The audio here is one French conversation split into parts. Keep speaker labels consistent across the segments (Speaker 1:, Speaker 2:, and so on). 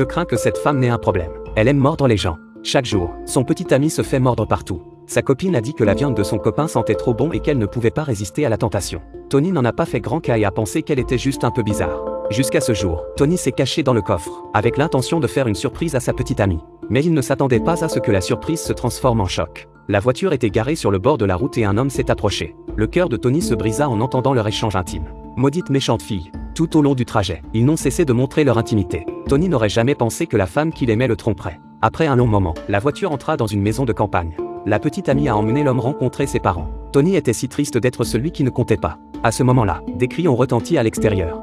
Speaker 1: Je crains que cette femme n'ait un problème. Elle aime mordre les gens. Chaque jour, son petit ami se fait mordre partout. Sa copine a dit que la viande de son copain sentait trop bon et qu'elle ne pouvait pas résister à la tentation. Tony n'en a pas fait grand cas et a pensé qu'elle était juste un peu bizarre. Jusqu'à ce jour, Tony s'est caché dans le coffre, avec l'intention de faire une surprise à sa petite amie. Mais il ne s'attendait pas à ce que la surprise se transforme en choc. La voiture était garée sur le bord de la route et un homme s'est approché. Le cœur de Tony se brisa en entendant leur échange intime. Maudite méchante fille. Tout au long du trajet, ils n'ont cessé de montrer leur intimité. Tony n'aurait jamais pensé que la femme qu'il aimait le tromperait. Après un long moment, la voiture entra dans une maison de campagne. La petite amie a emmené l'homme rencontrer ses parents. Tony était si triste d'être celui qui ne comptait pas. À ce moment-là, des cris ont retenti à l'extérieur.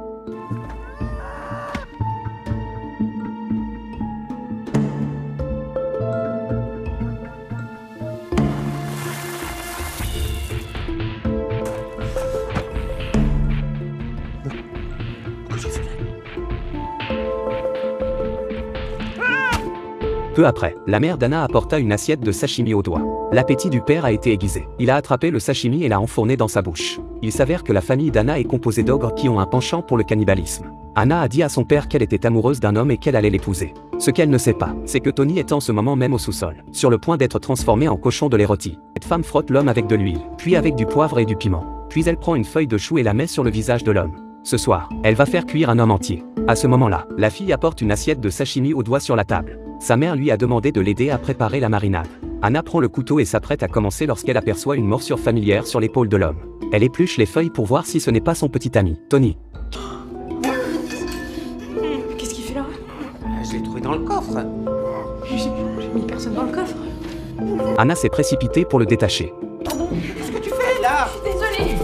Speaker 1: Peu après, la mère d'Anna apporta une assiette de sashimi au doigt. L'appétit du père a été aiguisé. Il a attrapé le sashimi et l'a enfourné dans sa bouche. Il s'avère que la famille d'Anna est composée d'ogres qui ont un penchant pour le cannibalisme. Anna a dit à son père qu'elle était amoureuse d'un homme et qu'elle allait l'épouser. Ce qu'elle ne sait pas, c'est que Tony est en ce moment même au sous-sol, sur le point d'être transformé en cochon de l'érotie. Cette femme frotte l'homme avec de l'huile, puis avec du poivre et du piment. Puis elle prend une feuille de chou et la met sur le visage de l'homme. Ce soir, elle va faire cuire un homme entier. À ce moment-là, la fille apporte une assiette de sashimi au doigt sur la table. Sa mère lui a demandé de l'aider à préparer la marinade. Anna prend le couteau et s'apprête à commencer lorsqu'elle aperçoit une morsure familière sur l'épaule de l'homme. Elle épluche les feuilles pour voir si ce n'est pas son petit ami, Tony.
Speaker 2: Qu'est-ce qu'il fait là?
Speaker 3: Je l'ai trouvé dans le coffre.
Speaker 2: J'ai mis personne dans le coffre.
Speaker 1: Anna s'est précipitée pour le détacher.
Speaker 3: Qu'est-ce que tu fais là?
Speaker 2: Désolée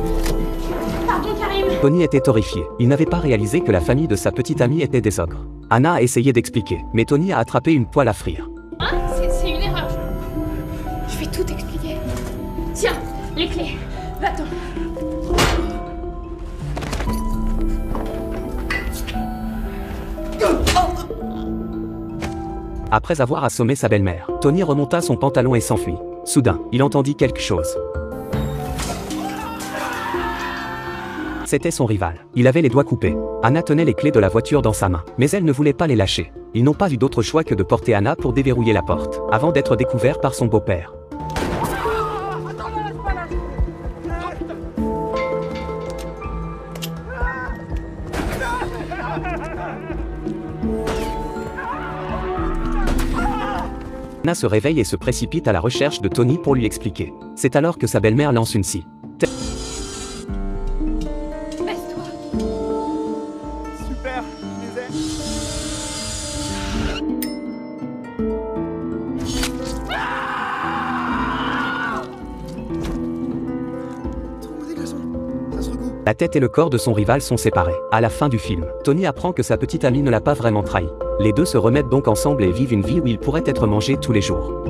Speaker 2: Pardon, Karim
Speaker 1: Tony était horrifié. Il n'avait pas réalisé que la famille de sa petite amie était des ogres. Anna a essayé d'expliquer, mais Tony a attrapé une poêle à frire.
Speaker 2: Hein? C'est c'est une erreur. Je vais tout expliquer. Tiens, les clés. Va-t'en.
Speaker 1: Après avoir assommé sa belle-mère, Tony remonta son pantalon et s'enfuit. Soudain, il entendit quelque chose. C'était son rival. Il avait les doigts coupés. Anna tenait les clés de la voiture dans sa main, mais elle ne voulait pas les lâcher. Ils n'ont pas eu d'autre choix que de porter Anna pour déverrouiller la porte, avant d'être découvert par son beau-père. Anna se réveille et se précipite à la recherche de Tony pour lui expliquer. C'est alors que sa belle-mère lance une scie. La tête et le corps de son rival sont séparés. À la fin du film, Tony apprend que sa petite amie ne l'a pas vraiment trahi. Les deux se remettent donc ensemble et vivent une vie où ils pourraient être mangés tous les jours.